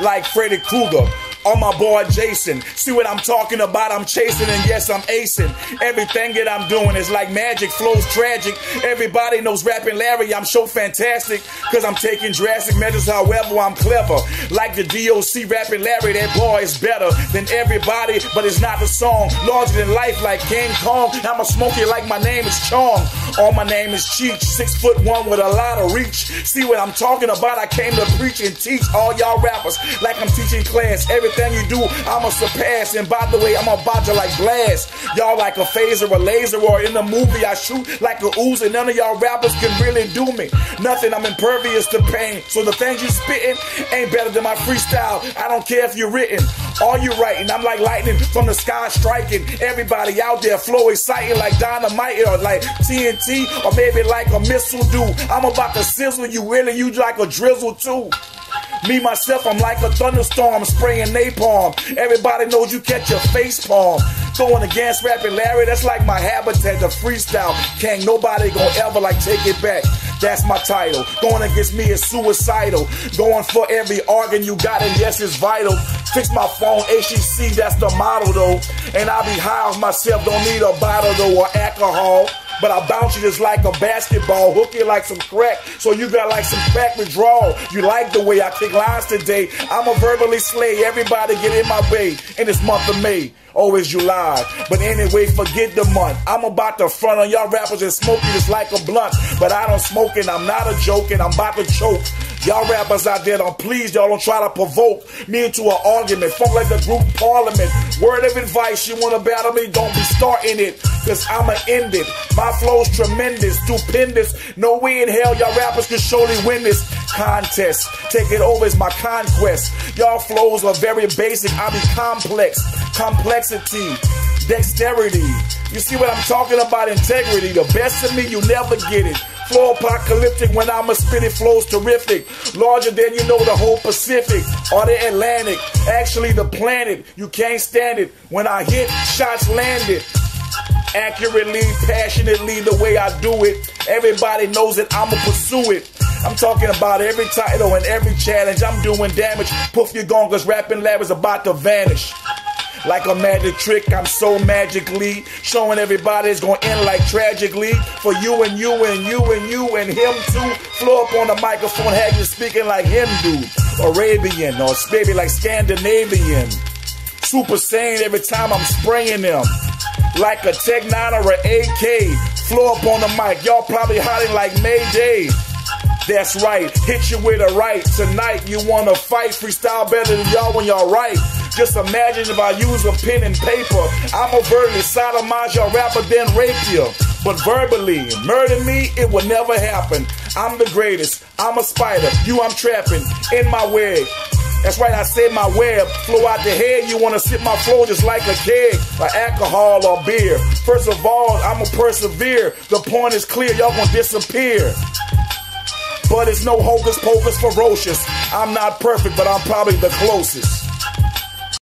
like Freddy Krueger on my boy Jason. See what I'm talking about? I'm chasing and yes, I'm acing. Everything that I'm doing is like magic, flows tragic. Everybody knows rapping Larry. I'm so fantastic because I'm taking drastic measures. However, I'm clever. Like the DOC rapping Larry, that boy is better than everybody, but it's not the song. Larger than life, like King Kong. I'm a smoky like my name is Chong. All my name is Cheech. Six foot one with a lot of reach. See what I'm talking about? I came to preach and teach all y'all rappers like I'm teaching class. Every Everything you do, I'ma surpass. And by the way, I'm about to like blast. Y'all like a phaser, a laser, or in the movie I shoot like a ooze, and none of y'all rappers can really do me. Nothing, I'm impervious to pain. So the things you spitting ain't better than my freestyle. I don't care if you're written. All you writing, I'm like lightning from the sky striking. Everybody out there flow exciting like dynamite or like TNT or maybe like a missile do. I'm about to sizzle you, really, you like a drizzle too. Me, myself, I'm like a thunderstorm spraying napalm. Everybody knows you catch your face palm. Going against rapping Larry, that's like my habitat, the freestyle. Can't nobody gonna ever like take it back. That's my title. Going against me is suicidal. Going for every organ you got, and yes, it's vital. Fix my phone, HTC, that's the model though. And I be high off myself, don't need a bottle though or alcohol. But I bounce you just like a basketball, hook you like some crack, so you got like some crack withdrawal. You like the way I kick lines today. I'ma verbally slay everybody get in my way in this month of May. Oh, Always July. But anyway, forget the month. I'm about to front on y'all rappers and smoke you just like a blunt. But I don't smoke and I'm not a joke and I'm about to choke. Y'all rappers out there, don't please, y'all don't try to provoke me into an argument. Funk like the group parliament. Word of advice, you wanna battle me, don't be starting it. Cause I'ma end it. My flow's tremendous, stupendous. No way in hell y'all rappers can surely win this contest. Take it over is my conquest. Y'all flows are very basic, I be complex. Complexity, dexterity. You see what I'm talking about? Integrity. The best of me, you never get it. Flow apocalyptic when I'm a spit it flows terrific. Larger than you know the whole Pacific or the Atlantic. Actually, the planet. You can't stand it. When I hit, shots landed. Accurately, passionately, the way I do it. Everybody knows that I'ma pursue it. I'm talking about every title and every challenge. I'm doing damage. Poof, you're gone, cause rapping lab is about to vanish. Like a magic trick, I'm so magically showing everybody it's gonna end like tragically. For you and you and you and you and him too. Flow up on the microphone, have you speaking like Hindu, Arabian, or maybe like Scandinavian. Super Saiyan every time I'm spraying them. Like a Tech 9 or an AK. Flow up on the mic, y'all probably hiding like Mayday. That's right, hit you with a right. Tonight you wanna fight, freestyle better than y'all when y'all write. Just imagine if I use a pen and paper. I'm overtly sodomize your rapper, then rape you. But verbally, murder me, it will never happen. I'm the greatest. I'm a spider. You, I'm trapping in my wig. That's right, I said my web flow out the head. You wanna sip my flow just like a keg, like alcohol or beer. First of all, I'ma persevere. The point is clear, y'all gonna disappear. But it's no hocus pocus ferocious. I'm not perfect, but I'm probably the closest.